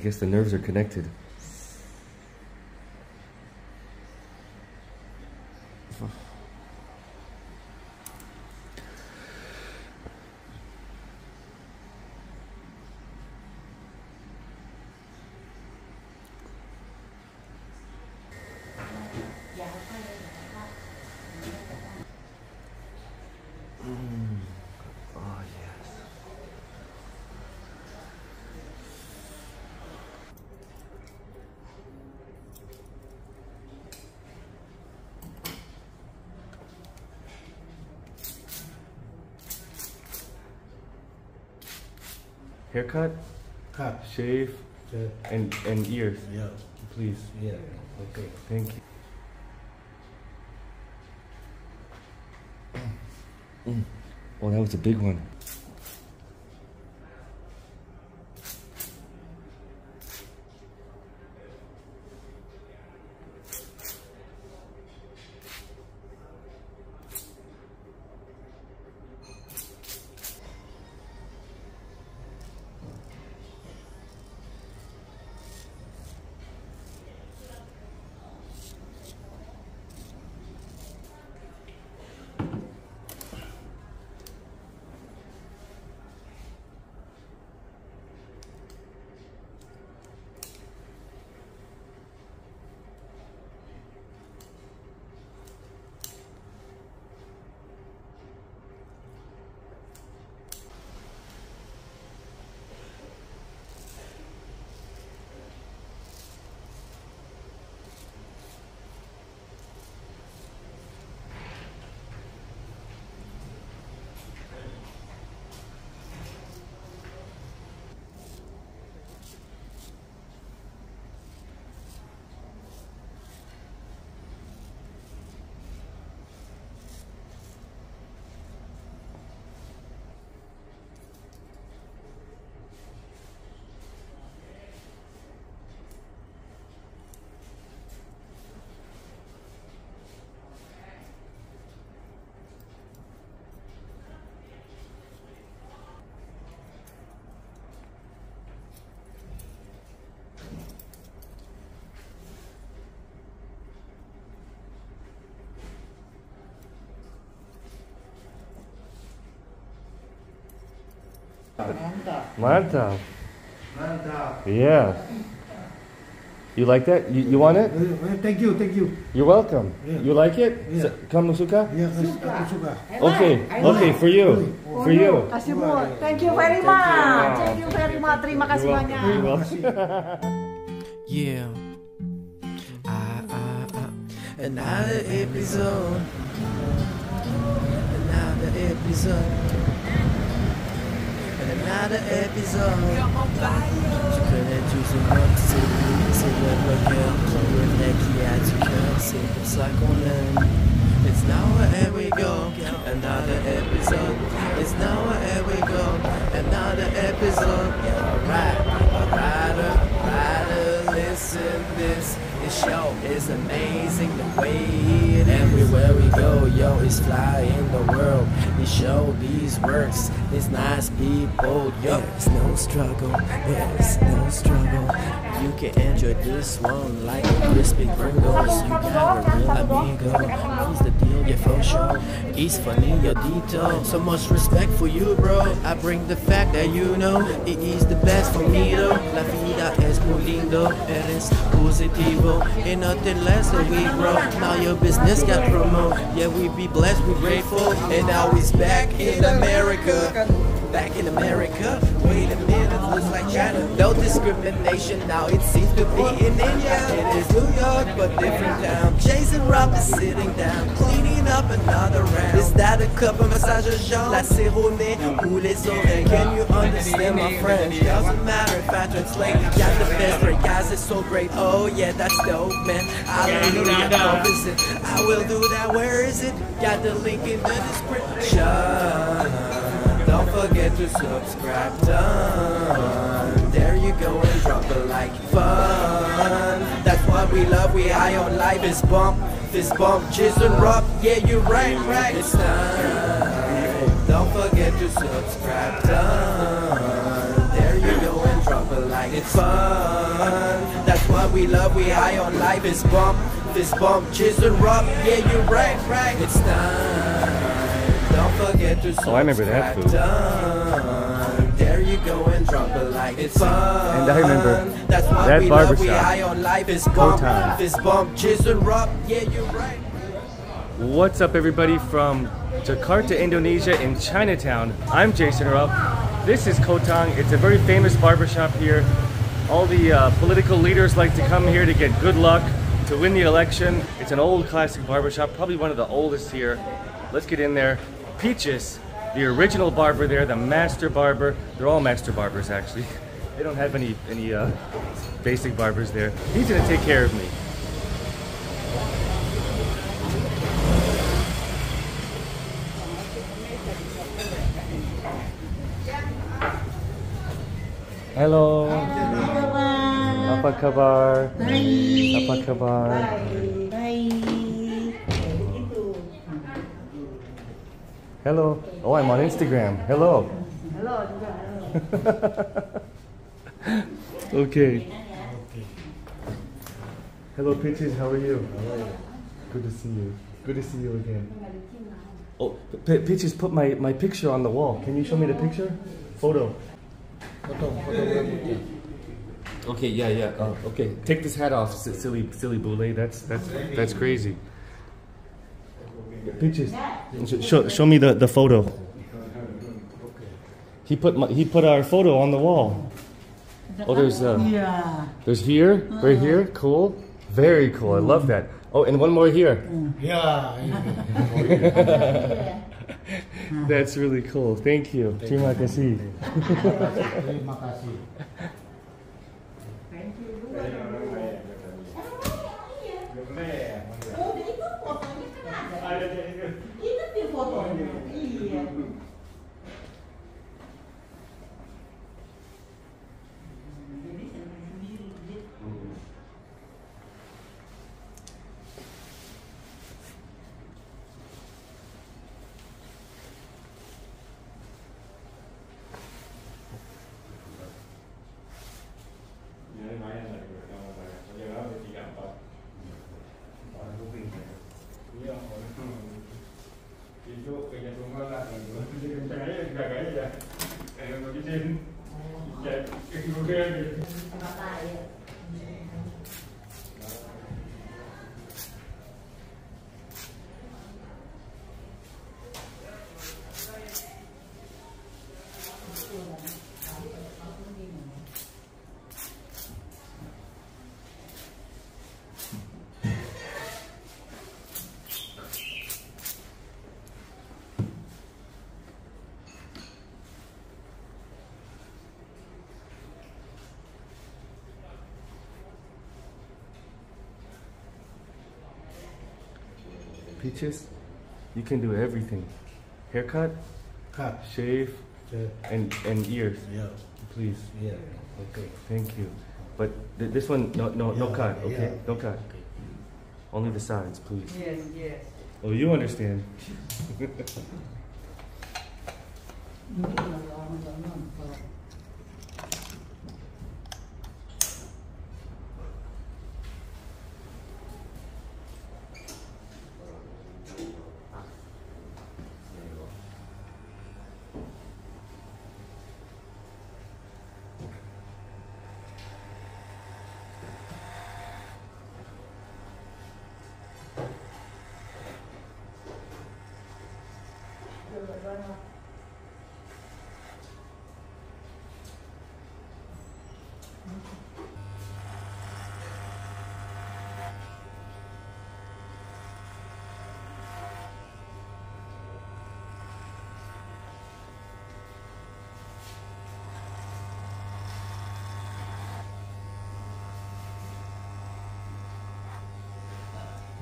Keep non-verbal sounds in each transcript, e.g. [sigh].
I guess the nerves are connected. Oh, yes. Haircut, Cut. Shave, and, and ears, Yeah. please. Yeah. Okay. Thank you. Mm. Oh, that was a big one. Mantap. Mantap. Mantap. Yeah. You like that? You, you want it? Eh, eh, Thank you, thank you. You're welcome. Yeah. You like it? Yeah. S- Kamu suka? Ya, aku suka. Okay. Okay, for you. For you. Kasih bu. Thank you very much. Thank you very much. Terima kasih You're banyak. welcome. [laughs] Yeah. Ah, ah, ah. Another episode. Another episode. Another episode. Connais notre série. C'est le qui qui a du cœur. C'est pour ça qu'on l'aime. It's now where we go. Another episode. It's now where we go. Another episode. Alright, alright, alright. Listen, this show is amazing the way it is. Everywhere we go, yo, it's fly in the world. We show, these works, these nice people, yo. There's no struggle, there's no struggle. You can enjoy this one like a crispy Pringles. You got a real amigo. He's the yeah, for sure. Your detail. So much respect for you, bro. I bring the fact that you know it is the best for me, though. La vida es muy lindo, eres positivo. Ain't nothing less than we grow. Now your business got promoted, Yeah, we be blessed, we grateful. And now he's back in America. Back in America. Wait a minute, looks like China. No discrimination, now it seems to be in India. It is New York, but different town. Jason Rupp is sitting down, cleaning up another round. Is that a cup of massage Jean? La séronée ou les oreilles? Can you understand my French? Doesn't matter if I translate. Got the best break, guys, it's so great. Oh yeah, that's dope, man. Visit. I will do that. Where is it? Got the link in the description. Don't forget to subscribe. Done. There you go and drop a like. Fun. That's what we love. We high on life. Fist bump, fist bump, Jason Rupp. Yeah, you're right, right. It's time. Don't forget to subscribe. Done. There you go and drop a like. it's fun. That's what we love, we high on life. It's bump, fist bump, Jason Rupp. Yeah, you're right, right. It's time. Forget to Oh, I remember that food. Done. There you go and drop it like it's fun. And I remember That's what that we love, we barbershop. high on life. Bump, Ko Tang. fist bump, Jason Rupp. Yeah, you're right. What's up, everybody from Jakarta, Indonesia, in Chinatown? I'm Jason Rupp. This is Ko Tang. It's a very famous barbershop here. All the uh, political leaders like to come here to get good luck, to win the election. It's an old classic barbershop, probably one of the oldest here. Let's get in there. Pices, the original barber there, the master barber. They're all master barbers, actually. [laughs] They don't have any any uh, basic barbers there. He's gonna take care of me. Hello. Apa kabar? Apa kabar? Hello. Oh, I'm on Instagram. Hello. Hello. [laughs] Okay. Hello, Pices. How are you? Good to see you. Good to see you again. Oh, P- Pices, put my, my picture on the wall. Can you show me the picture? Photo. Foto, foto rambutnya. Okay, yeah, yeah. Uh, okay, take this hat off, silly, silly boule. That's that's that's crazy. Pices, sh- show, show me the, the photo. He put my, he put our photo on the wall. Oh, there's uh, Iya. there's here, right here. Cool, very cool. I love that. Oh, and one more here. Ya, ini. [laughs] That's really cool. Thank you. Terima kasih. Terima kasih. Oh, Pices, you can do everything. Haircut, Cut. shave, Ya, and and ears, ya, please. ya. Oke. Thank you. But th- this one, no, no, no Yeah, cut. yeah. Okay, no cut. Only the sides, please. Yes, yes. Oh, you understand. [laughs] Ini kalau orang nggak nonton.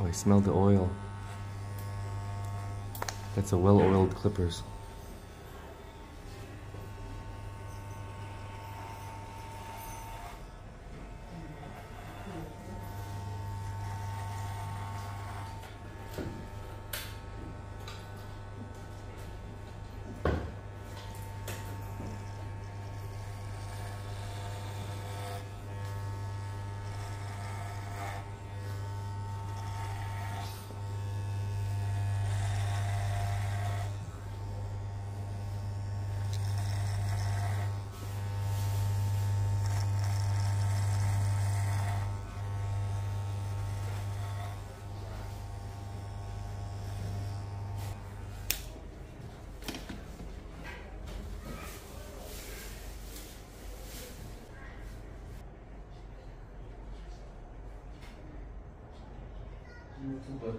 Oh, I smell the oil. That's a well-oiled clippers. Iya,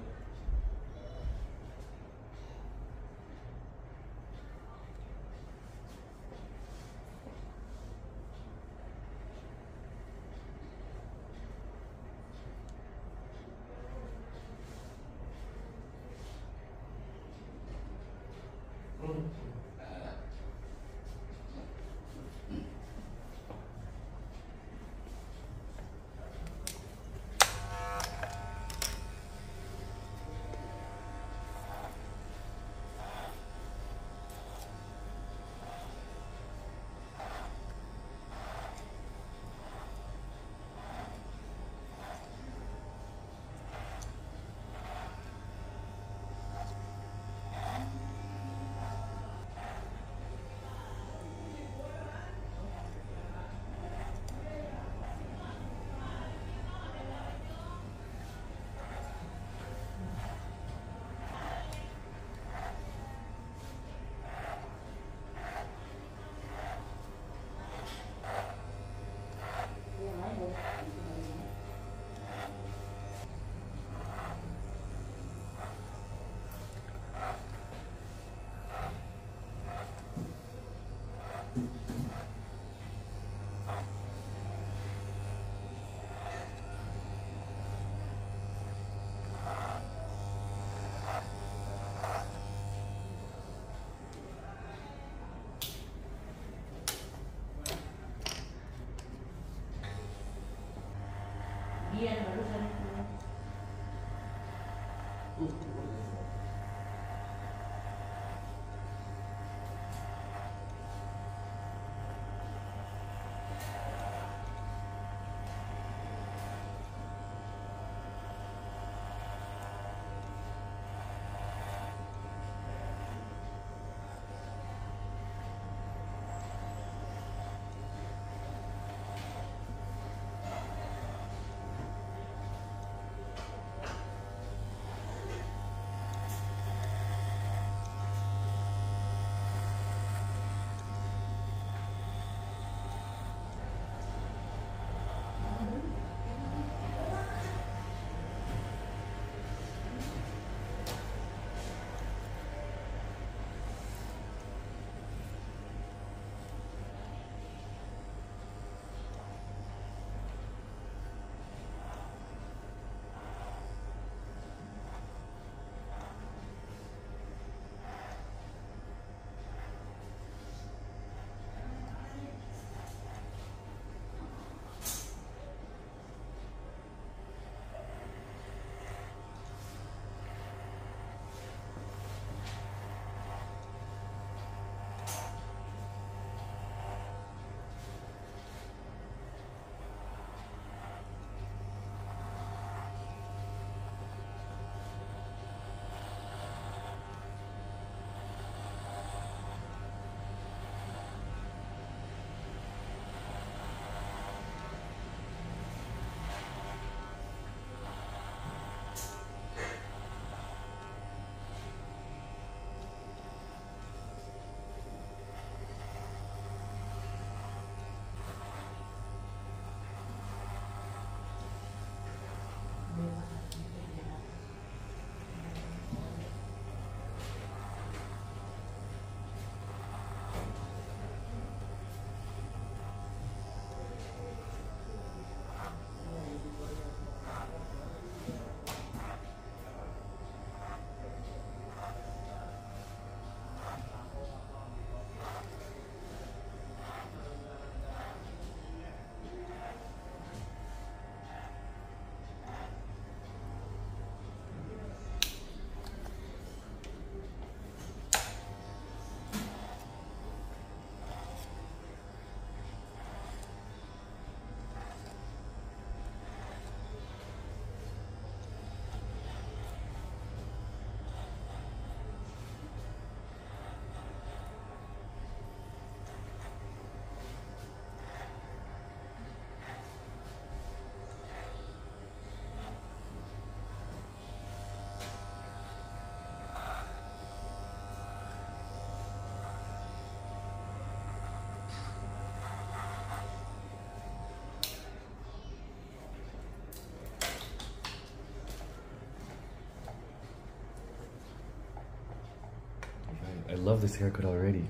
love this haircut already.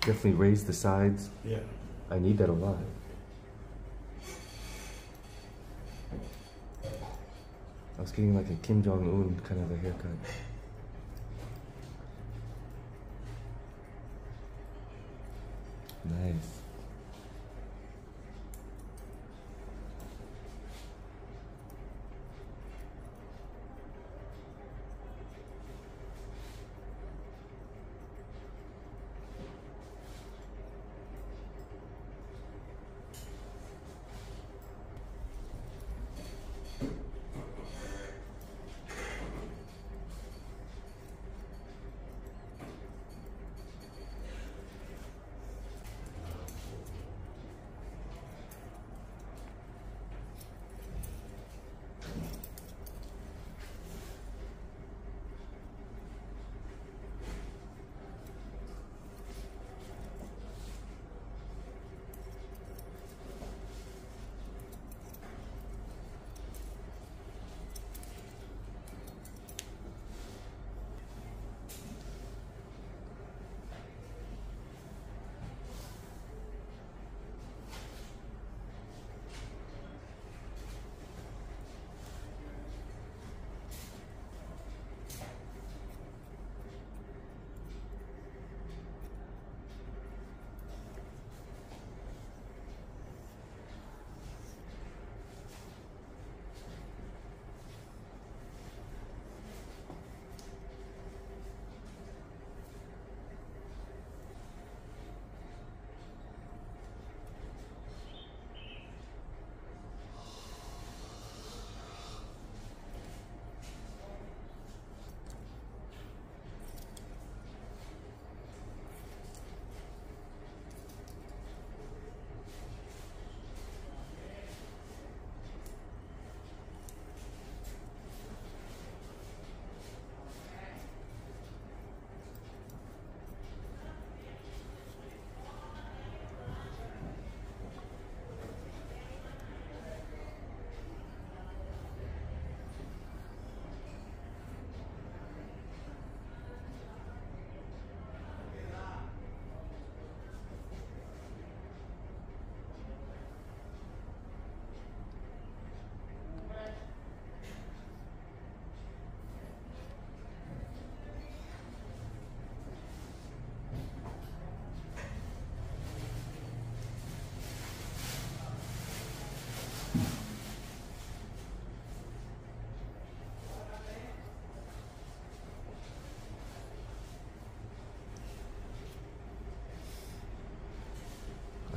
Definitely raise the sides. Yeah. I need that a lot. I was getting like a Kim Jong Un kind of a haircut.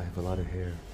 Have a lot of hair.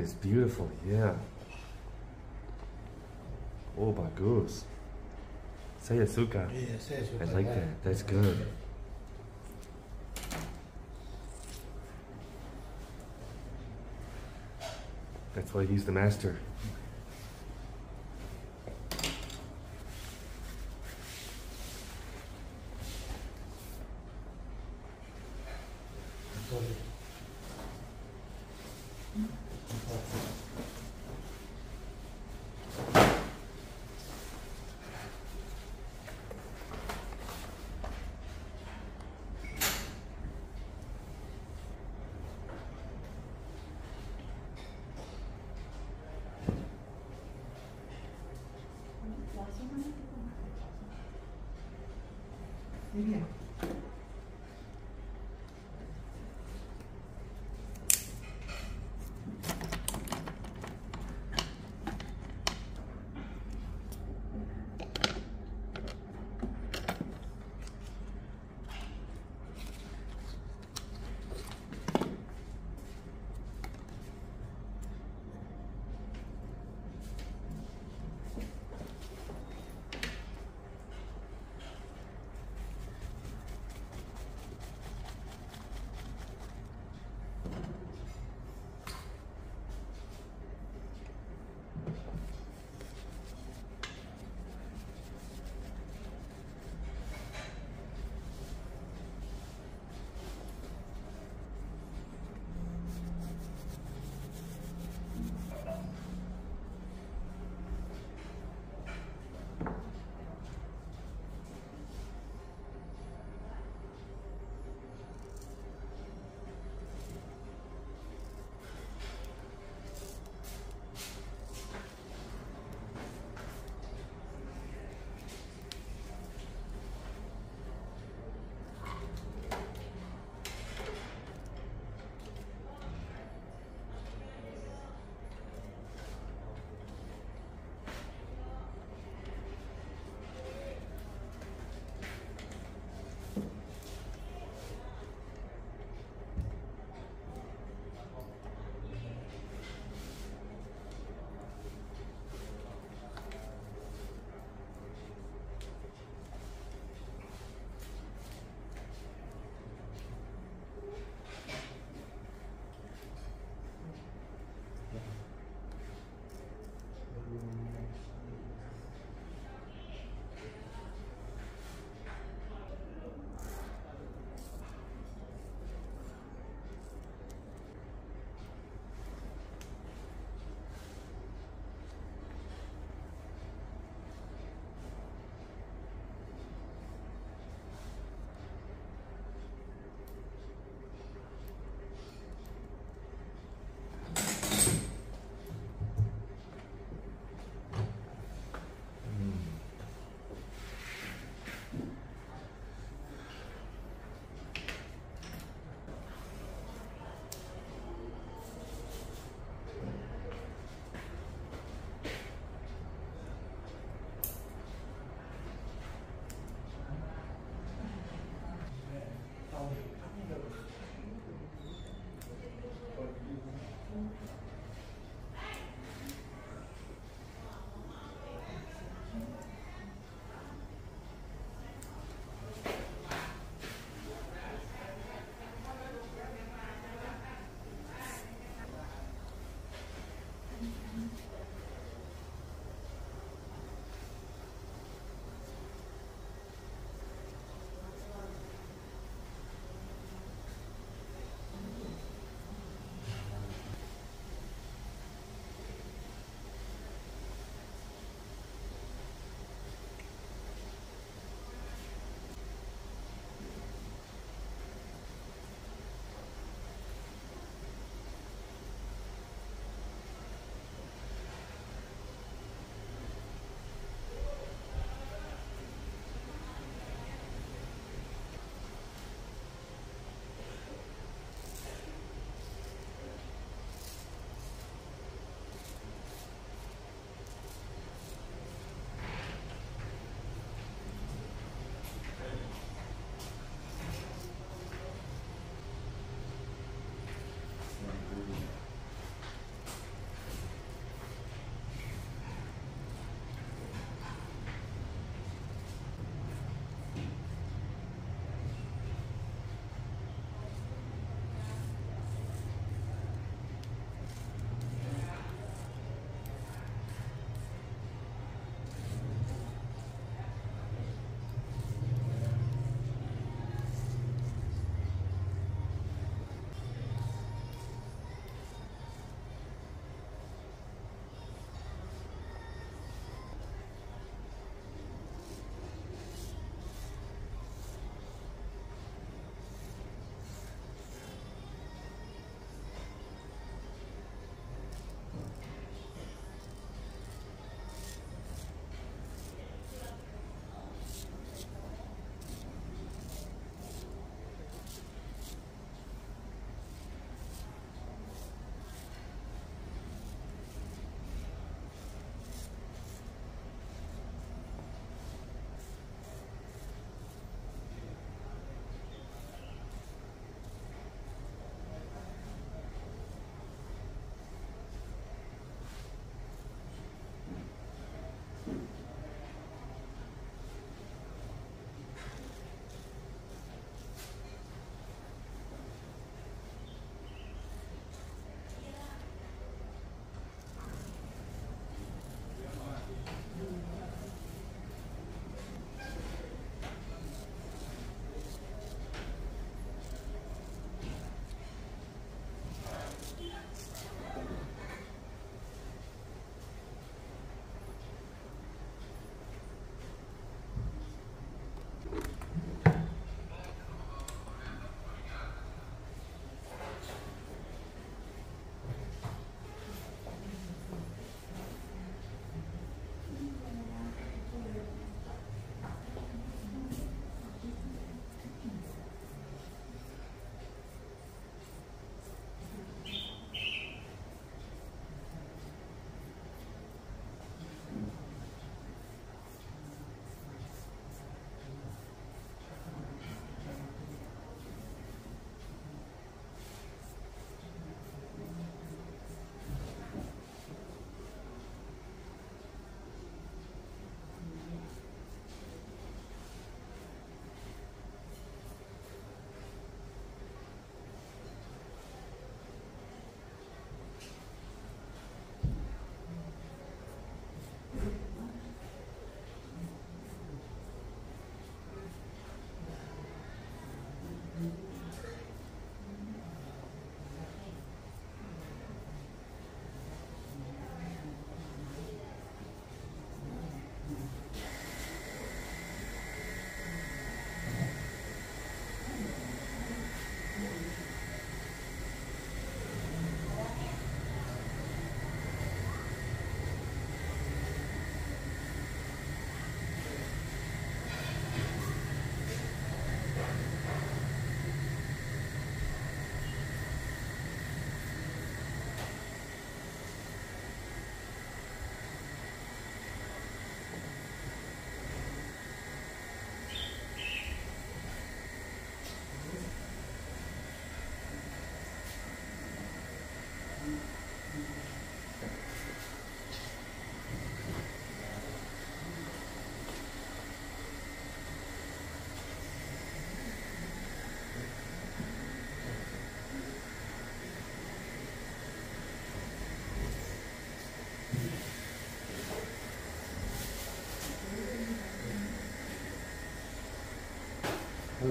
Is beautiful. Oh, yeah. Oh, bagus. Saya suka. Iya, saya suka. I like ya. that. That's good. That's why he's the master. Muy bien.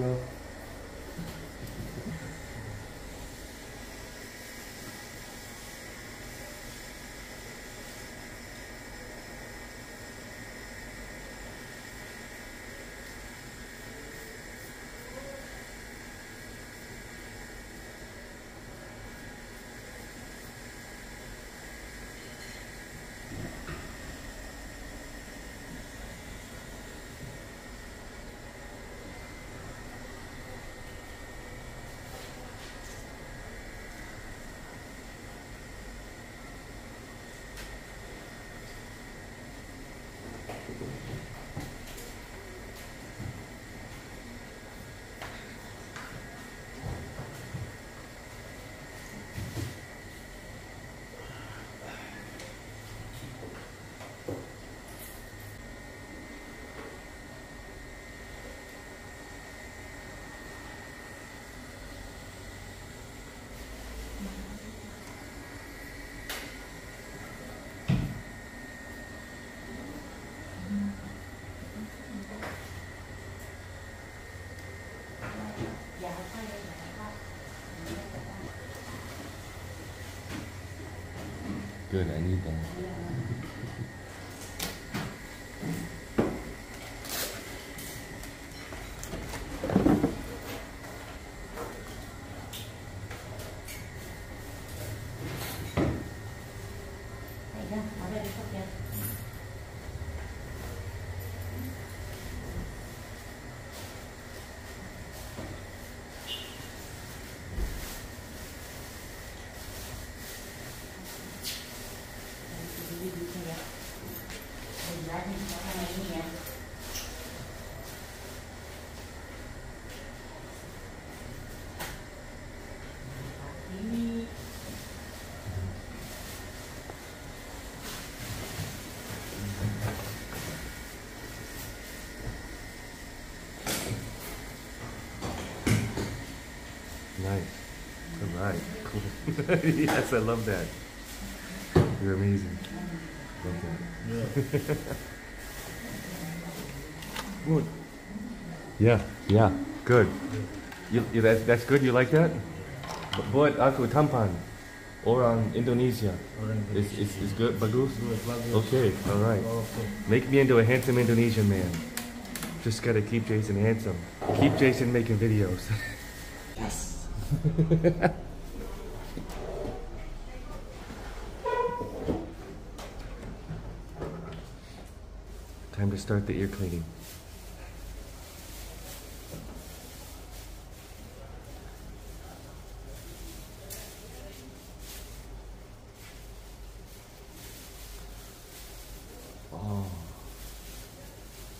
Yeah. Hello. Good, I need that. Ayan, ada di ya. Ini Nice. All right. Cool. [laughs] yes, I love that. You're amazing. Love that. Good. Yeah, yeah, good. You, you, that, that's good. You like that? Bu- Buat aku tampan. Orang Indonesia. Orang Is is is good, bagus. Good, bagus. Okay, all right. Make me into a handsome Indonesian man. Just gotta keep Jason handsome. Keep Jason making videos. Yes. [laughs] Time start the ear cleaning. Oh,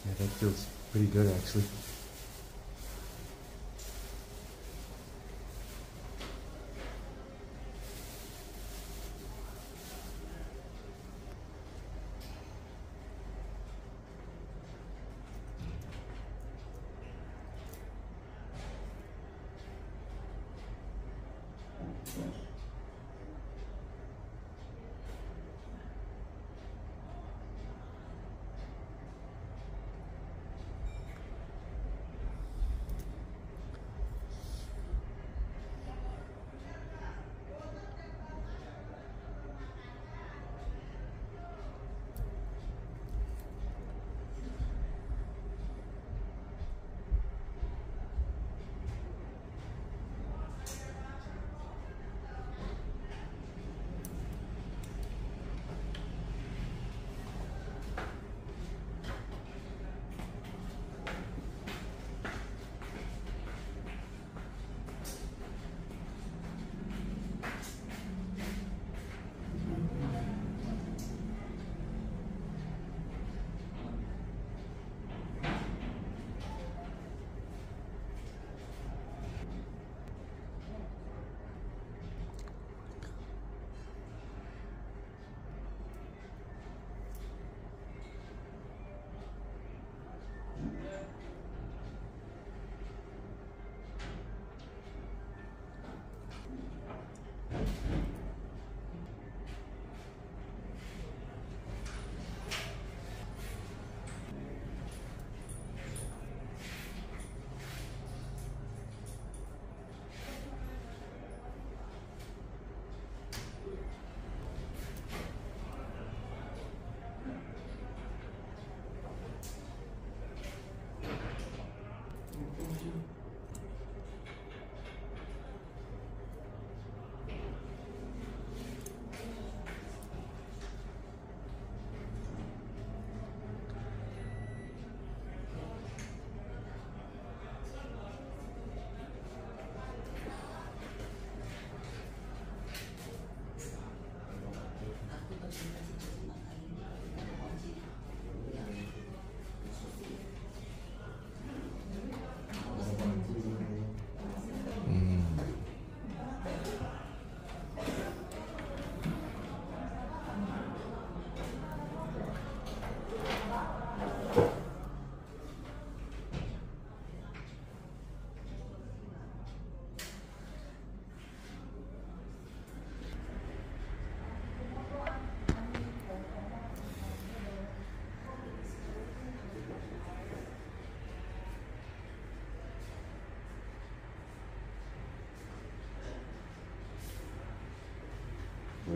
yeah, that feels pretty good actually.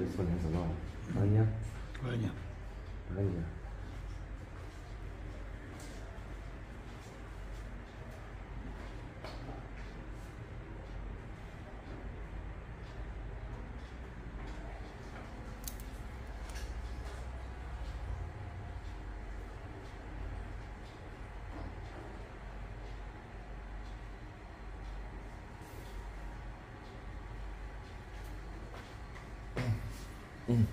This one has a lot. Anya? Anya. Anya.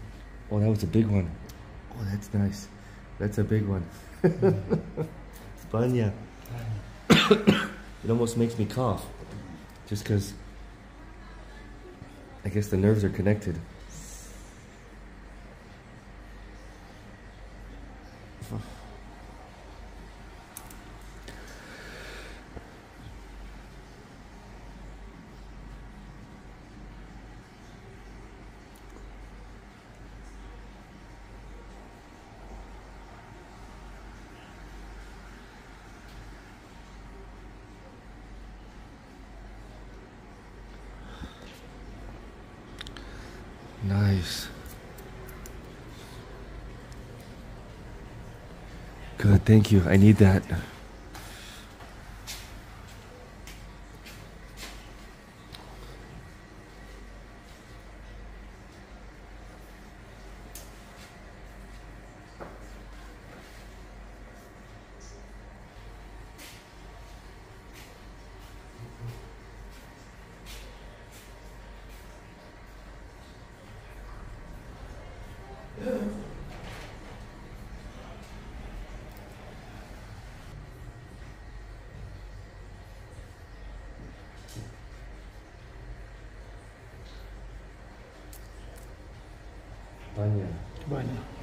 Oh, that was a big one. Oh, that's nice. That's a big one. [laughs] Spania. [coughs] it almost makes me cough. Just because I guess the nerves are connected. Nice. Good, thank you. I need that. Spania. Banyak.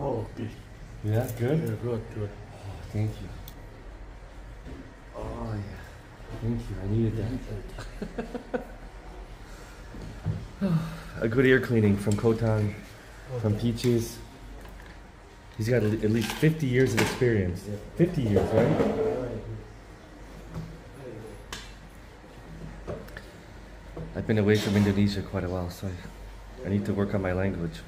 Oh, okay. Yeah, good? Yeah, good, good. Oh, thank you. Oh, yeah. Thank you. I needed that. [sighs] A good ear cleaning from Ko Tang, from Pices. He's got at at least 50 years of experience. 50 years, right? I've been away from Indonesia quite a while, so I, I need to work on my language.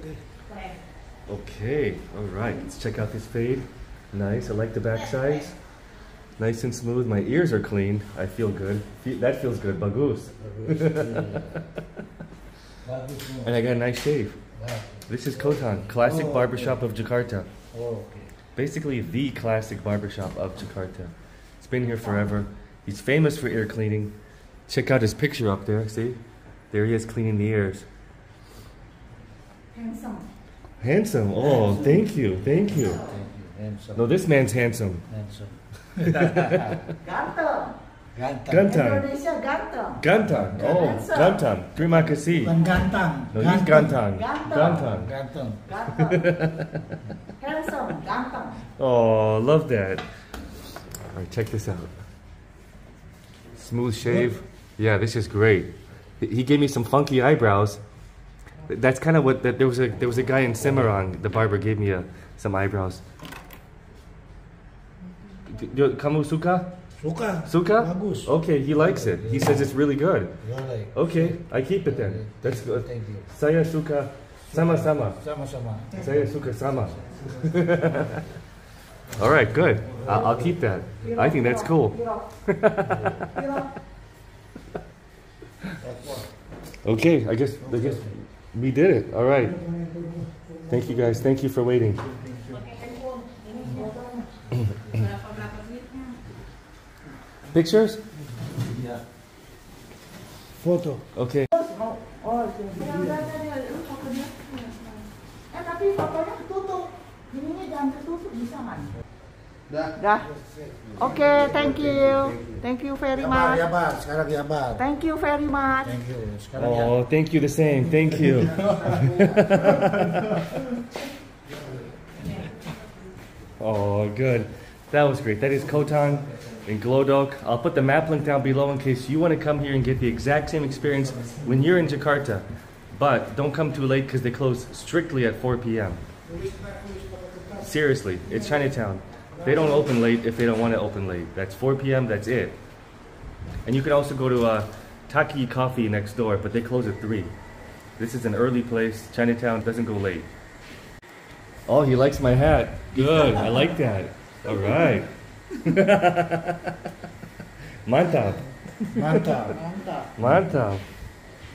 Okay. Okay, all right. Let's check out this fade. Nice. I like the back sides. Nice and smooth. My ears are clean. I feel good. That feels good. Bagus. [laughs] And I got a nice shave. This is Ko Tang, classic Oh, barbershop of Jakarta. Oh, okay. Basically, the classic barbershop of Jakarta. It's been here forever. He's famous for ear cleaning. Check out his picture up there. See? There he is cleaning the ears. Handsome. Handsome. Oh, thank you. Thank you. Thank you. Handsome. No, this man's handsome. Handsome. Ganteng. Gantang. Gantang. Indonesia ganteng. Gantang. Oh, Handsome. Gantang. Terima kasih. Bukan gantang. No, he's Gantang. Gantang. Gantang. Ganteng. Ganteng. Handsome, ganteng. Oh, love that. All right, check this out. Smooth shave. Yeah, this is great. He he gave me some funky eyebrows. That's kind of what that there was a there was a guy in Cimarron. The barber gave me a, some eyebrows. Yo, Kamu suka? Suka. Suka? Bagus. Okay, he likes it. He says it's really good. Okay, I keep it then. That's good. Thank you. Saya suka sama-sama. Sama-sama. Saya suka sama. [laughs] All right, good. I'll, I'll keep that. I think that's cool. [laughs] [laughs] Okay, I guess I guess we did it. All right. Thank you guys. Thank you for waiting. Pictures? Yeah. Foto. Okay. Dah. Oke, thank you. Thank you very Ya bar, much. ya bar. Sekarang ya bar. Thank you very much. Thank you. Sekarang. Oh, thank you the same. Thank you. [laughs] oh, good. That was great. That is Ko Tang in Glodok. I'll put the map link down below in case you want to come here and get the exact same experience when you're in Jakarta. But don't come too late because they close strictly at 4 p.m. Seriously, it's Chinatown. They don't open late if they don't want to open late. That's 4 p.m. That's it. And you can also go to uh, Taki Coffee next door, but they close at 3. This is an early place. Chinatown doesn't go late. Oh, he likes my hat. Good. I like that. All right. [laughs] Mantap. Mantap. Mantap.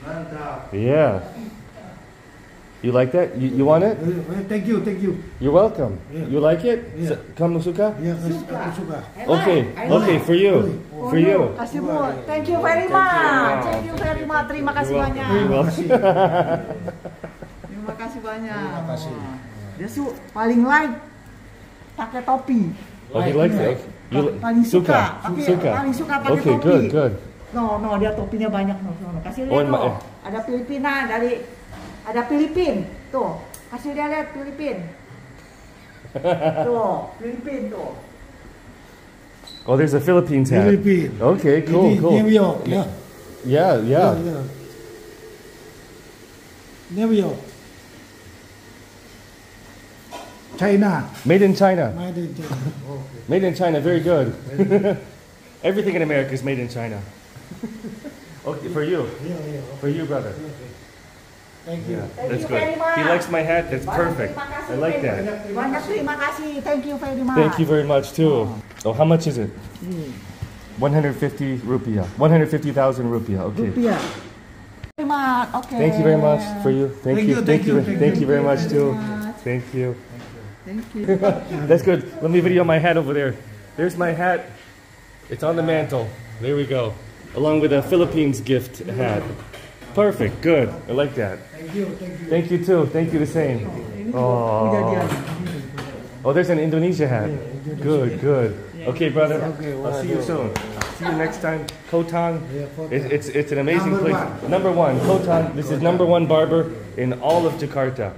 Mantap. Yeah. You like that? You, you want it? Eh, Thank you, thank you. You're welcome. Yeah. You like it? Yeah. Kamu suka? Ya, aku suka. Okay. Okay, for you. For you. Kasih bu. Thank you very much. Thank you very much. Terima kasih banyak. [laughs] Terima [laughs] kasih banyak. Terima kasih. Dia su paling like pakai topi. Oh, he likes it. You, Paling suka. suka. Suka. paling suka pakai Okay, topi. good, good. No, no, dia topinya banyak no. no. Kasih Oh, lihat no. eh. Ada Filipina dari ada Filipin. Tuh, kasih dia lihat Filipin. Tuh, Filipin tuh. Oh, there's a Philippines hat. Philippines. Okay, cool, Ini cool. New York, ya. Yeah, yeah. Ya, ya. New York. China. Made in China. Made in China. Okay. [laughs] Made in China, very good. [laughs] Everything in America is made in China. [laughs] okay, for you. Ya, ya. For you, brother. Thank you. Yeah, Thank that's you good. very much. He likes my hat. That's perfect. I like that. terima kasih. Thank you very much. Thank you very much too. Oh, oh how much is it? Hmm. 150 rupiah. 150,000 rupiah. Okay. Rupiah. Terima. Oke. Thank you very much for you. Thank, Thank you. you, Thank thank you. you, thank Thank you. you very much too. Thank you. Thank you. [laughs] That's good. Let me video my hat over there. There's my hat. It's on the mantle. There we go. Along with a Philippines gift hat. Perfect. Good. I like that. Thank you, thank you. Thank you too. Thank you the same. Oh. Oh, there's an Indonesia hat. Good, good. Okay, brother. Okay, I'll see you soon. See you next time. Ko Tang. Yeah, It, it's it's an amazing Number place. one. Number one, Ko Tang. This is number one barber in all of Jakarta.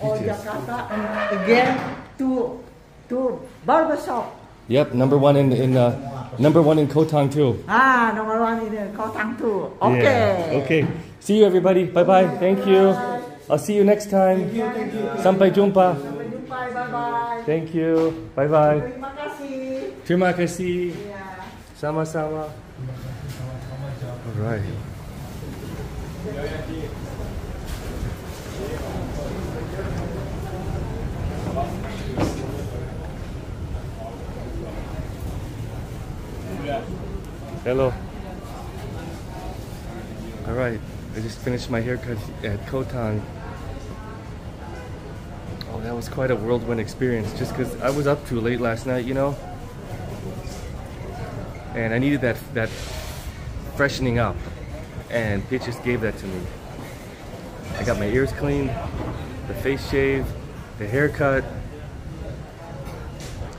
Oh, Jakarta and again to to barbershop. Yep, number one in in uh, number one in Ko Tang too. Ah, number one ini Ko Tang too. Oke. Yeah. Okay. See you everybody. Bye bye. Thank you. I'll see you next time. Thank you. Sampai jumpa. Sampai jumpa. Bye bye. Thank you. Bye bye. Terima kasih. Terima kasih. Ya. Sama-sama. All right. Hello. All right. I just finished my haircut at Ko Tang. Oh, that was quite a whirlwind experience just because I was up too late last night, you know? and I needed that that freshening up, and it just gave that to me. I got my ears cleaned, the face shave, the haircut.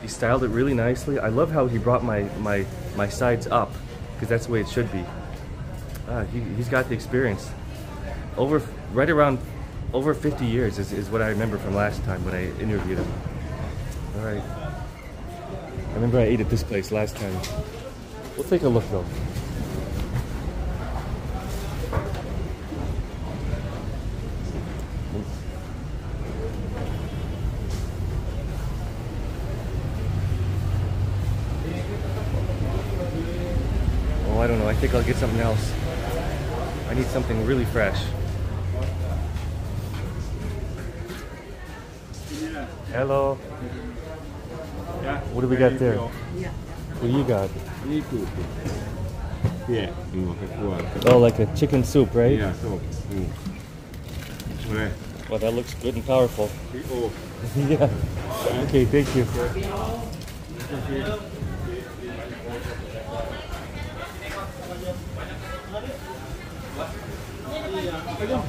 He styled it really nicely. I love how he brought my my my sides up because that's the way it should be. Ah, he, he's got the experience. Over, right around, over 50 years is, is what I remember from last time when I interviewed him. All right. I remember I ate at this place last time. We'll take a look though. Oh, I don't know. I think I'll get something else. I need something really fresh. Hello. Yeah. What do we got there? Yeah. What do you got? Yeah. Oh, like a chicken soup, right? Yeah, soup. Mm. Well, that looks good and powerful. [laughs] yeah. Okay, thank you. Hello.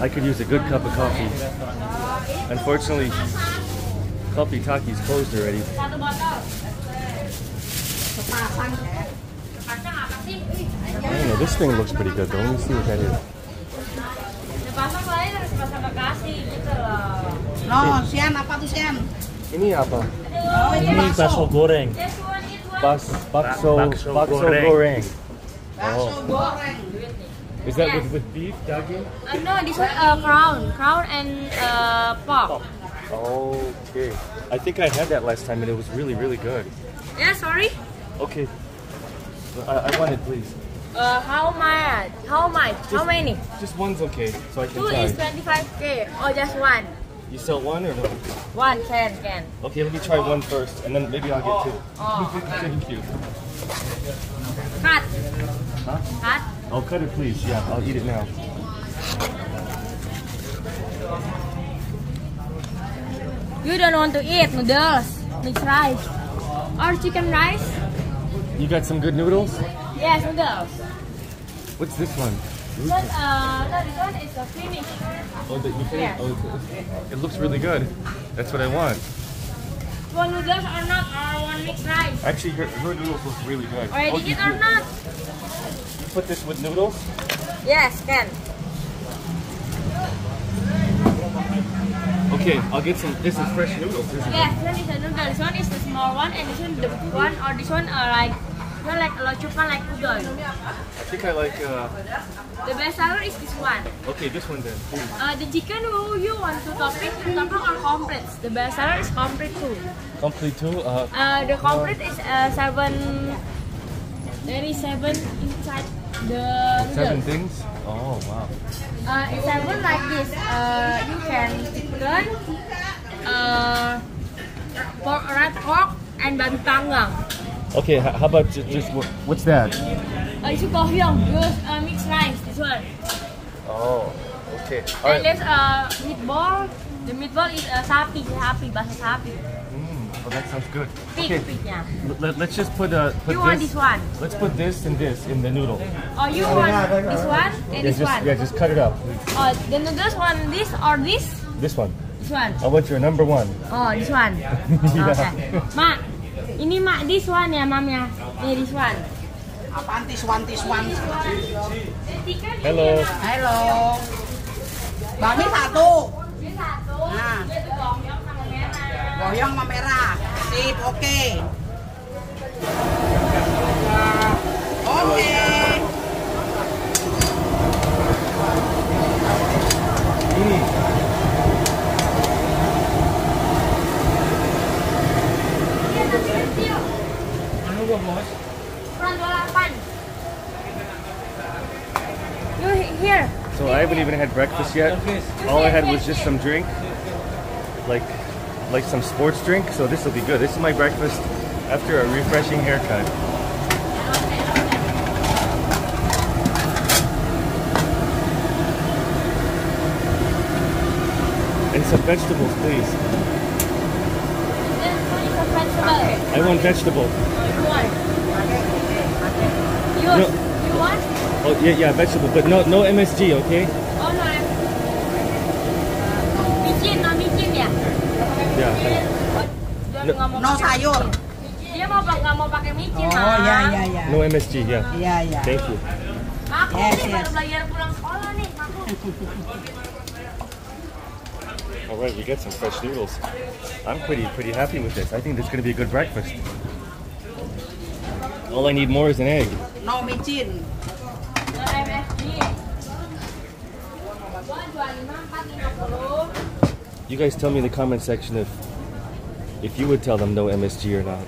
I could use a good cup of coffee. Unfortunately, Coffee Taki's closed already. I don't know, this thing looks pretty good though. Let me see what that is. Pasang lain harus pasang Bekasi gitu loh. No, Sian, apa tuh Sian? Ini apa? Oh, itu Ini bakso. bakso goreng. This one, it one. Bas, bakso, bakso bakso goreng. goreng. Bakso goreng. Is that with, with beef, daging? Uh, no, this one uh, crown, crown and uh, pork. Okay. I think I had that last time and it was really, really good. Yeah, sorry. Okay. I, I want it, please. Uh, how much? How much? How many? Just one's okay, so I can Two try. is 25k. Or just one? You sell one or no? One can, can. Okay, let me try one first, and then maybe I'll get two. Oh, [laughs] Thank you. cut. Huh? Cut. Oh, cut it, please. Yeah, I'll eat it now. You don't want to eat noodles, mixed rice, or chicken rice? You got some good noodles? Yes, noodles. What's this one? This uh, no, this one is a finish. Oh, the, you can, Yes. oh, it's- it looks really good. That's what I want. One noodles or not, or one mixed rice. Actually, her, her noodles look really good. Already Oh, you, eat or you- not? you put this with noodles? Yes, can. Okay, I'll get some. This is fresh noodles, isn't it? Yes, this one is a noodle. This one is the small one, and this one the big one, or this one uh, like, this one like lochupan like udon. I think I like. Uh, The best seller is this one. okay, this one then. please. Uh, the chicken who you want to topping, to topping or complete. The best seller is complete too. Complete too. Uh, Uh, the complete is uh, seven. There is seven inside the seven things. Oh wow. Uh, it's seven like this. Uh, you can chicken, uh, pork, red pork, and babi panggang. Okay, how about just, just what, what's that? Uh, it's gohyong, use uh, mixed rice. This one. Oh, okay. All And right. there's uh, meatball. The meatball is uh, sapi, sapi, bahasa sapi. Mm, oh, that sounds good. Pig, Okay, pig, yeah. let, us just put uh, put You want this. this one? Let's put this and this in the noodle. Oh, you want this one and Yeah, this just one? yeah, just cut it up. Or the noodles want this or this? This one. This one. I want your number one. Oh, this one. [laughs] Yeah. Okay. Mak, ini mak this one ya, mam ya. Nih this one. Apaan this one, this one? Hello. Halo. Bami satu. Ini satu. Nah. Ini goyong sama merah. Sip, oke. Oke. Ini. Ano ba, boss? Ukuran 28. You here. So I haven't even had breakfast yet. All I had was just some drink, like like some sports drink. So this will be good. This is my breakfast after a refreshing haircut. And some vegetables, please. I want is vegetable. I want vegetable. This. No. You want? Oh yeah, yeah, vegetable, but no, no MSG, okay? Oh no. Micin, no micin ya? Yeah. Micin. Dia No. nggak mau No pakai sayur. micin. Dia mau pak- nggak mau pakai micin, Oh Mam. ya ya ya. No MSG, yeah. Ya ya. Thank you. Aku Yes, nih yes. baru belajar pulang sekolah nih, aku. All right, we get some fresh noodles. I'm pretty, pretty happy with this. I think this is gonna be a good breakfast. All I need more is an egg. No micin. No MSG. Dua, dua, lima, empat, lima puluh. You guys tell me in the comment section if if you would tell them no MSG or not.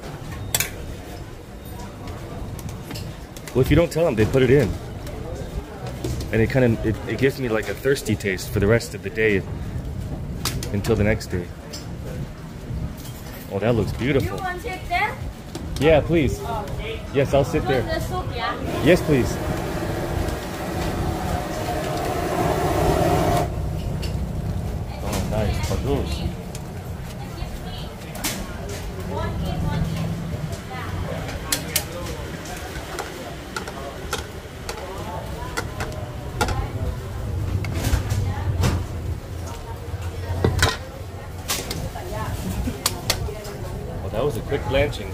Well, if you don't tell them, they put it in, and it kind of it, it gives me like a thirsty taste for the rest of the day until the next day. Oh, that looks You beautiful. Yeah, please. Yes, I'll sit there. Yes, please. Oh, nice. Bagus. Oh, that was a quick blanching.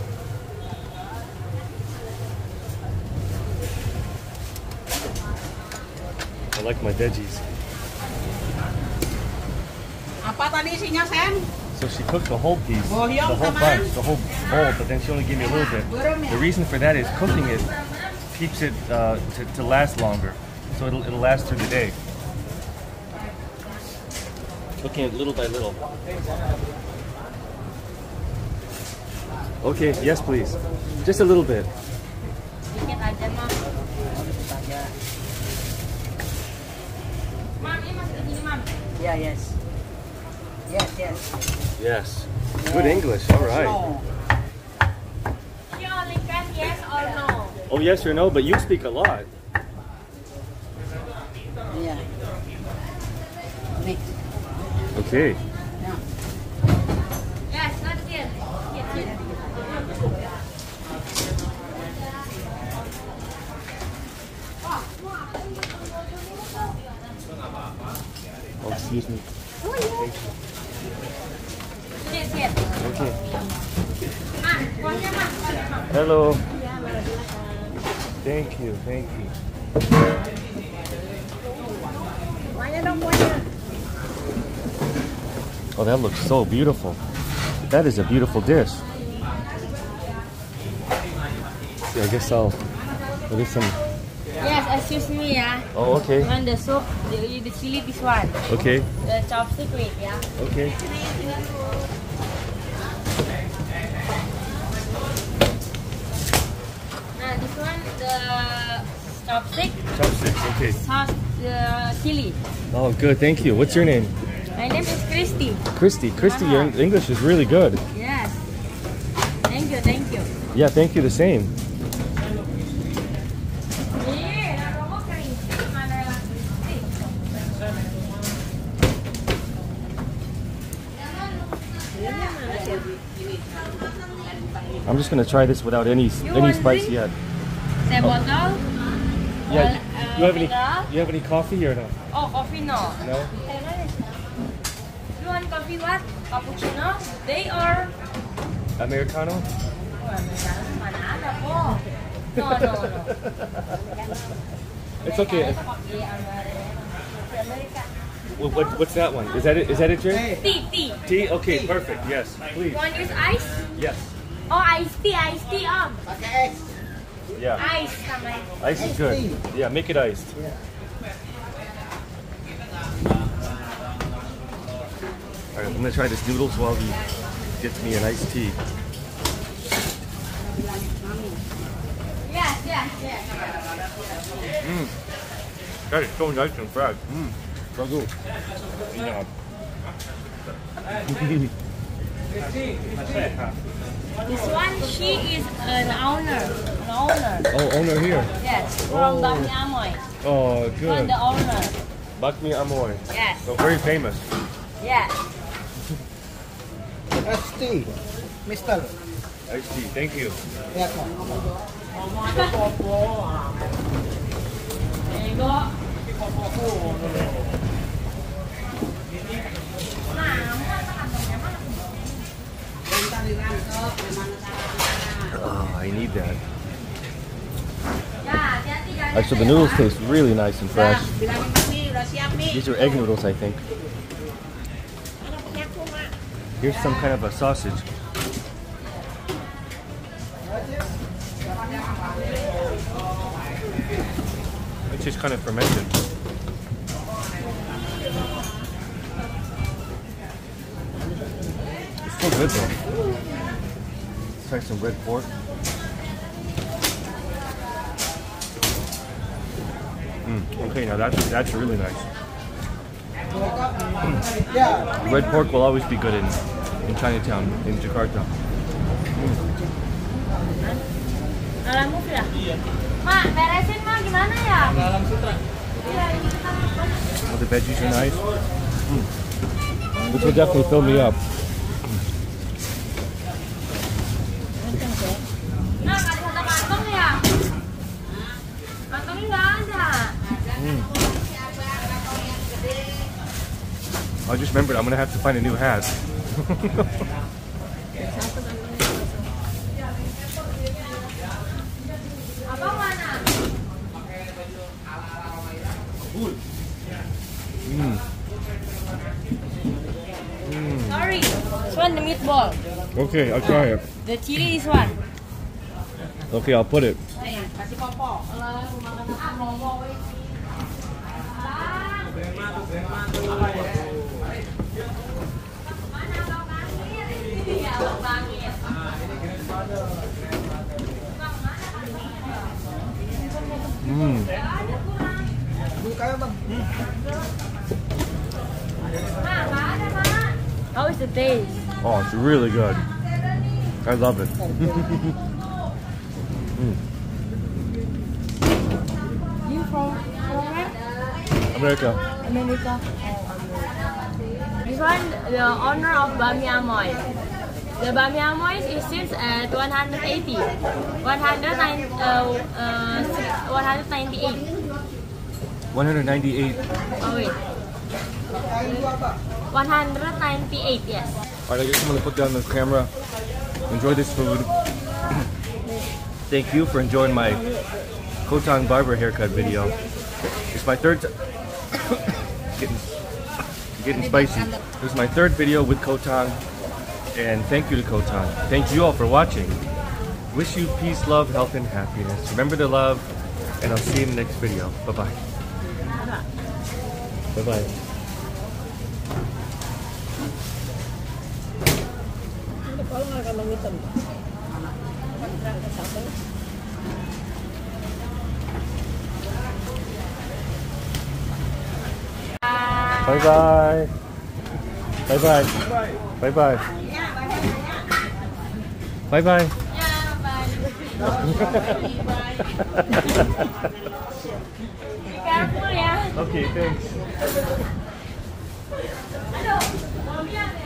I like my veggies. Apa tadi isinya Sen? So she cooked the whole piece, the whole come bunch, the whole bowl, but then she only gave me a little bit. The reason for that is cooking it keeps it uh, to, to last longer, so it'll, it'll last through the day. Cooking it little by little. Okay, yes please. Just a little bit. Dikit aja, Mam. Mam, ini masih di sini, Mam. Ya yes. Yes yes. Yes. Good English, all right. No. She only can yes or no. Oh, yes or no, but you speak a lot. Iya. Nih. Okay. Ya. Yes, not here. Here, here. Oh, excuse me. Sit, sit. Okay. Mam, kuahnya, Mam. kuahnya, Mam. Hello. Thank you, thank you. Kuahnya dong, kuahnya. Oh, that looks so beautiful. That is a beautiful dish. See, I guess I'll. Is some. Yes, excuse me ya. Oh, okay. Want the soup, the, the chili this one. Okay. The chopstick with ya. Okay. Nah, this one the chopstick, Chopsticks. Okay. sauce, the chili. Oh, good. Thank you. What's your name? My name is Christy. Christy. Christy, your English is really good. Yes. Thank you, thank you. Yeah, thank you. The same. Ih, rokok kering. Mana lagi? I'm just gonna try this without any any spice yet. Teh botol? Yeah. Uh, You have any? You have any coffee or no? Oh, coffee no. No. Teh manis. You want coffee what? Cappuccino? They are Americano. Oh, Americano mana ada kok. No, no, no. It's okay. Americano kopi Amerika. Amerika. What, what, what's that one? Is that it? Is that it, Jay? Tea, tea. Tea? Okay, perfect. Yes, please. You want use ice? Yes. Oh, ice tea, ice tea um. on. Pakai es. Yeah. Ice sama Ice is good. Yeah, make it iced. All I'm gonna try this noodles while he gets me an iced tea. Yes, yes, yes. Mm. That is so nice and fresh. Mmm. So good. Yeah. [laughs] This one, she is an owner. An owner. oh, owner here. Yes, from Oh. Bang Amoy. Oh, good. From good. the owner. Bakmi Amoy. Yes, So very famous. yes. ST. Mister. Iced tea. Thank you. Ya. Oh, ah, I need that. Actually, the noodles taste really nice and fresh. These are egg noodles, I think. Here's some kind of a sausage. It's just kind of fermented. It's still good though. Let's try some red pork. Mm, okay, now that's that's really nice. Mm. Red pork will always be good in in Chinatown in Jakarta. Dalam movie ya? Mak, beresin mak gimana ya? Oh, the veggies are nice. Mm. This will definitely fill me up. Nah, nggak ada kantong ya? Kantongnya nggak ada. I just remembered I'm gonna have to find a new hat. Sorry, this one the meatball. Okay, I'll try it. The chili is one. Okay, I'll put it. Nih, kasih popok. Alah, aku makan apa romo weh. Mana Bang Bangir? Iya, Bang Bangir. Mm. Ma, nggak ada, Ma. The? Oh, it's really good. I love it. [laughs] You from where? America. America. This one, the owner of Bami Amoy. The Bami Amoy is since at 180, 109, uh, uh, 198. 198. Oh wait. 198, yes. Alright, I guess I'm gonna put down the camera. Enjoy this food. [coughs] Thank you for enjoying my Ko Tang barber haircut video. It's my third [coughs] getting getting spicy. This is my third video with Ko Tang, and thank you to Ko Tang. Thank you all for watching. Wish you peace, love, health, and happiness. Remember to love, and I'll see you in the next video. Bye bye. Bye bye. Bye bye. Bye bye. Bye bye. Bye bye. Be careful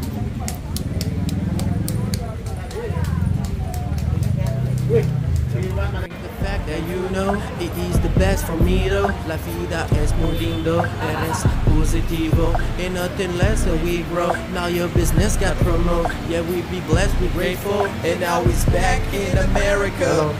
it is the best for me though. La vida es muy lindo, eres positivo. Ain't nothing less that we grow. Now your business got promoted. Yeah we be blessed, we grateful. And now it's back in America.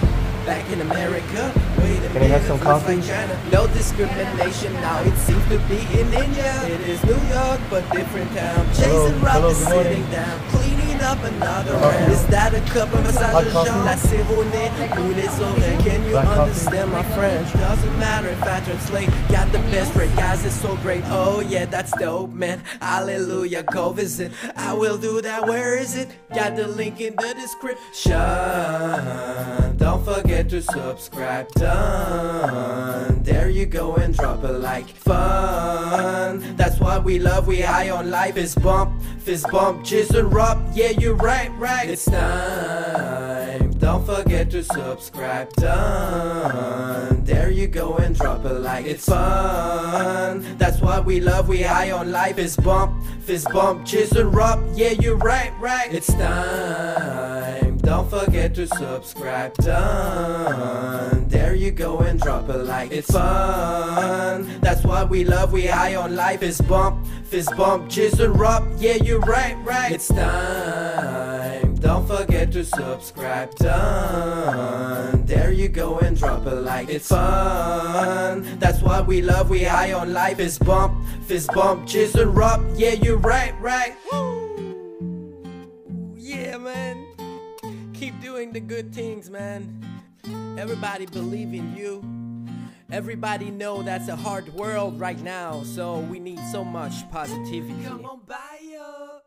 Back in America. Wait a Can I have some coffee? like China. No discrimination. Now it seems to be in India. It is New York but different town. Chasing Hello, morning. sitting down. Cleaning up another round. Is that a cup of massage Jean? La Sironé ou les oreilles? Can you understand my French? Doesn't matter if I translate. Got the best rate, guys, it's so great. Oh yeah, that's dope, man. Hallelujah, go visit. I will do that. Where is it? Got the link in the description. Don't forget to subscribe. Done. There you go and drop a like. Fun. That's what we love. We high on life. Fist bump, fist bump, Jason Rupp. Yeah, you're right, right. It's time. Don't forget to subscribe. Done. There you go and drop a like. It's fun. That's what we love. We high on life. Fist bump, fist bump, Jason Rupp. Yeah, you're right, right. It's time. Don't forget to subscribe. Done. There you go and drop a like. It's fun. That's what we love. We high on life. Fist bump, fist bump, Jason Rupp. Yeah, you're right, right. It's time. Don't forget to subscribe. Done. There you go and drop a like. It's fun. That's what we love. We high on life. Fist bump, fist bump, Jason Rupp. Yeah, you're right, right. Woo. Yeah, man. Keep doing the good things, man. Everybody believe in you. Everybody know that's a hard world right now, so we need so much positivity. Come on, Bayo.